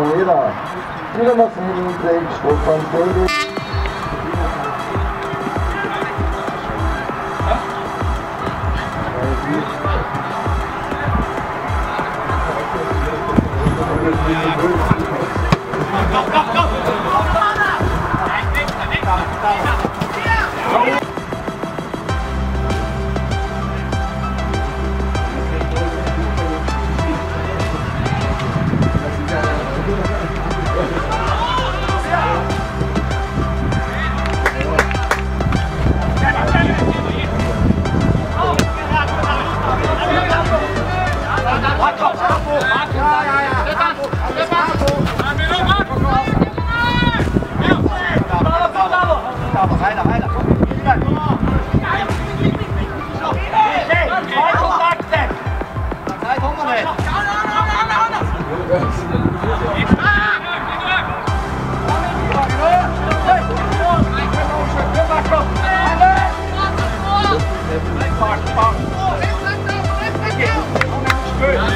Jeder, jeder was mit dem Pflegestück von Pflege. good.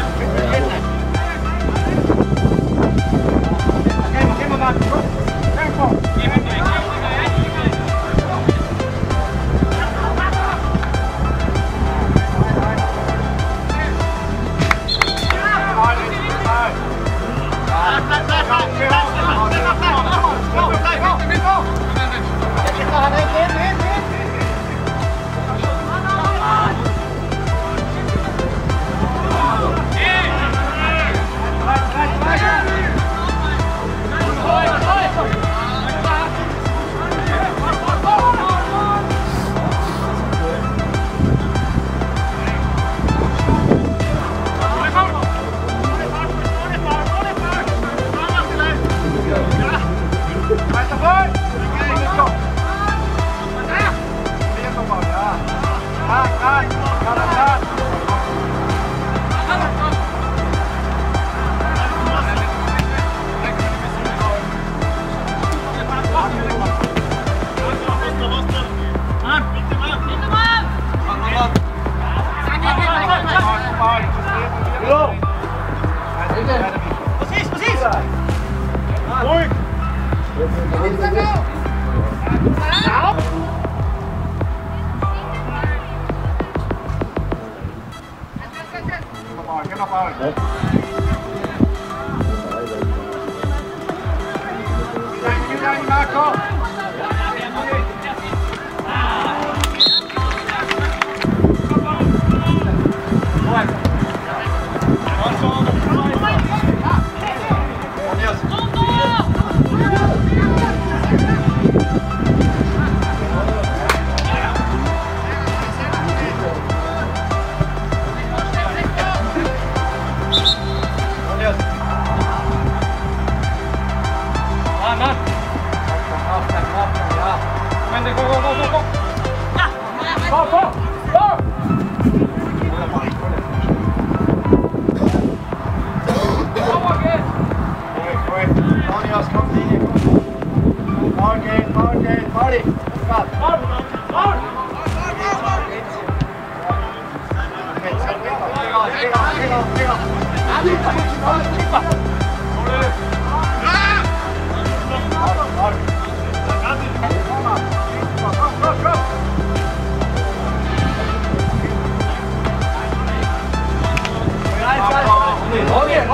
Gracias.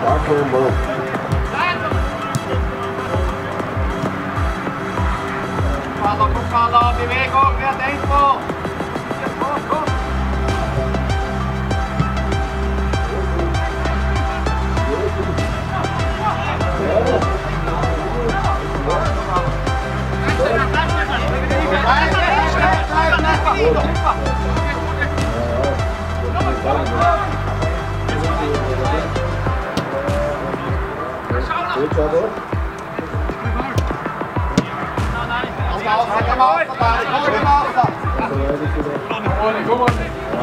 Follow, follow, follow! com o Falou, primeiro gol, ganha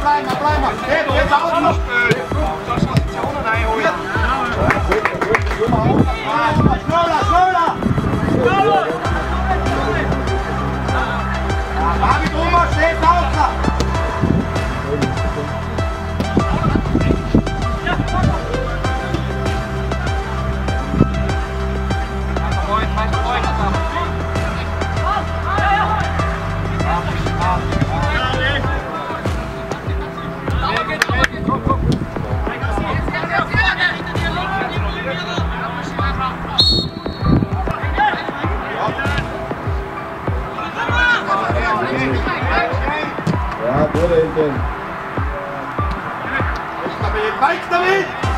Prima, prima. Edo, Edo, Ende entgehen. Ich bin dabei, Mike damit!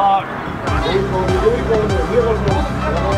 아, 여기 거는 위에 걸면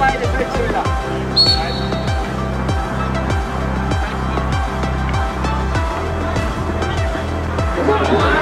前で待中だ。はい。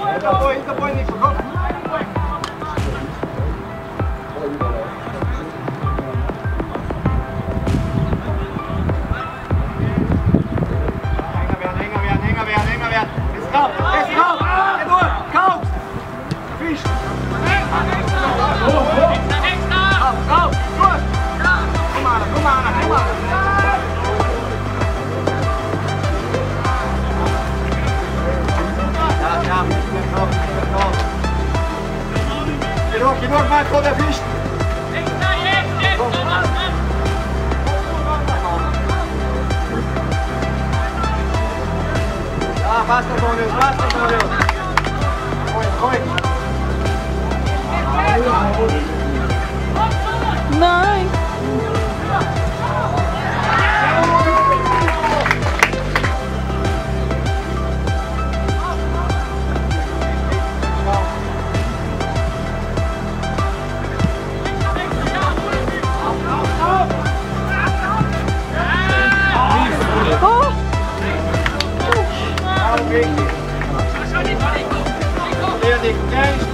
Ainda põe, ainda põe nisso. Pero aquí no hay más todo visto. Ah, basta com Deus, basta com Deus. Oi, oi. Não.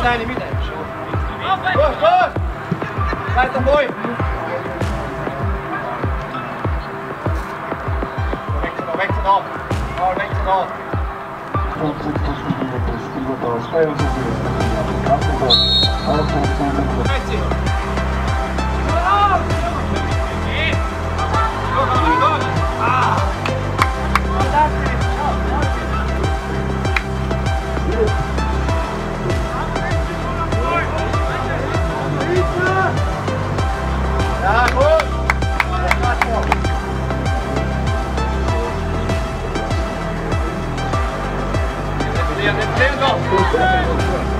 nie daj, nie mi daj. Kosz, kosz! Daj to boj! Wejdźcie do, wejdźcie do. Wejdźcie do. Wejdźcie do. Bravo! Defendo!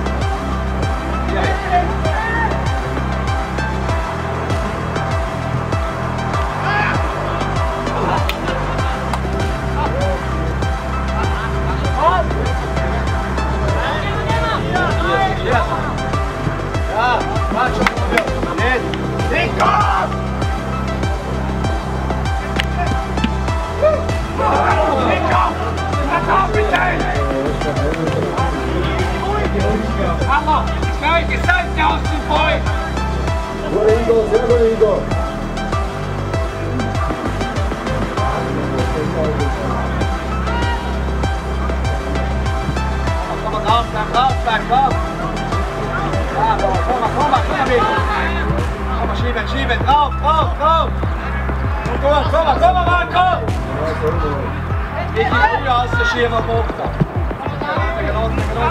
Komm, komm, Marco! Ich bin auch aus der Schirmerbucht.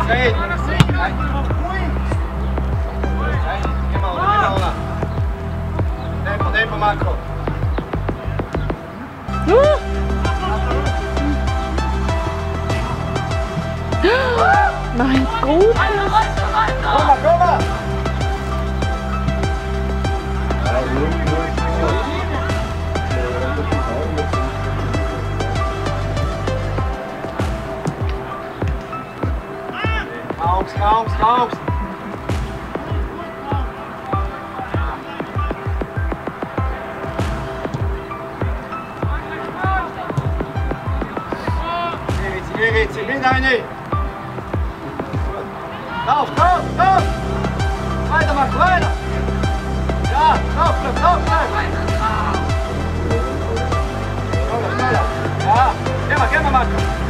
Hey! Tempo, tempo Marco! Nein! Oh! Komm mal, komm mal! Oh raus, raus. Двигайте, Минани! Rauf, rauf, rauf! Weitermachen, weiter! Ja, rauf, rauf, rauf, rauf! Schneller, schneller! Ja, gehen wir, gehen wir, Marco!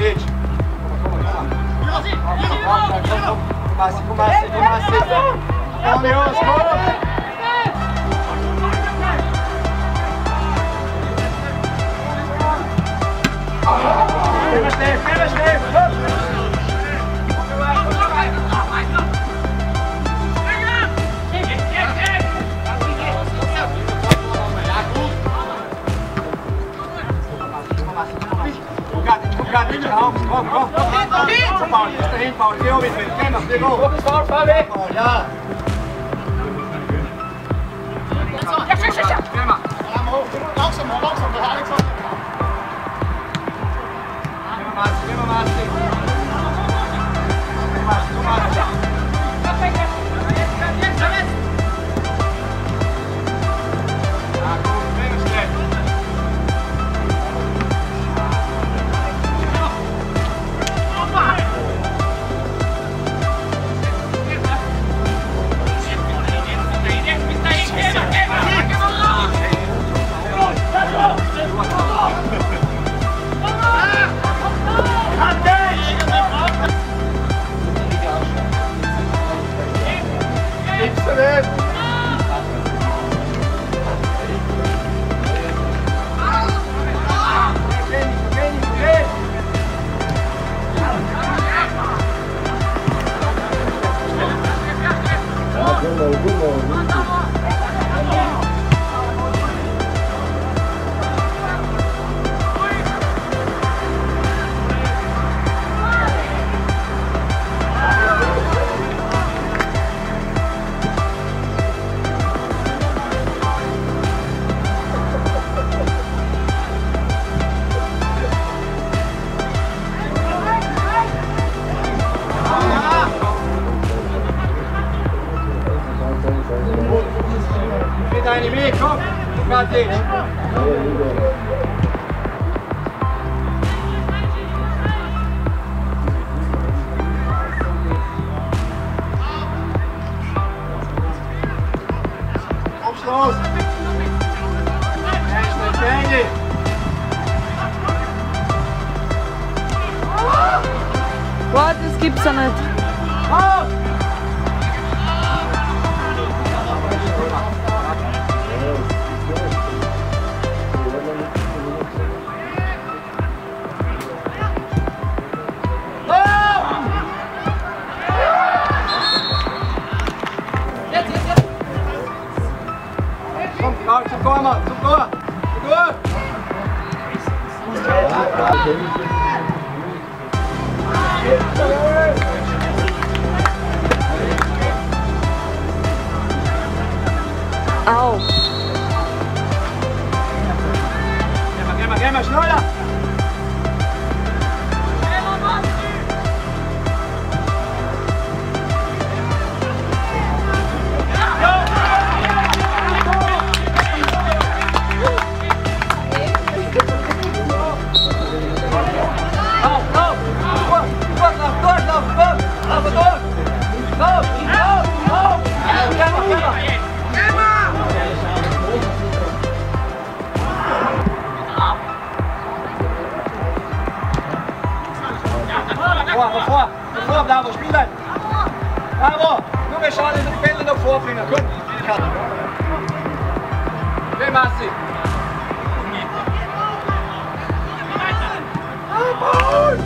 cacete. Começa, vamos, começa. Vamos, Leão, vamos Finish, vamos vamos, vamos Kom, kom, kom, kom. Kom, Paul. Det er helt, Paul. Det er vi. Kom, det er godt. Kom, Paul, væk. Ja. Ja, ja, ja, ja. Kom, Paul. Langsom, langsom. Det er Alexander. Kom, Martin. Kom, Martin. Good morning. Gott, das gibt's ja nicht. Auf! Zum Tor, Mann, zum Tor! Zum Tor! Au. Gema, gema, gema, schneller! Vorfinger, komm. Hey, Massi. Oh, Paul!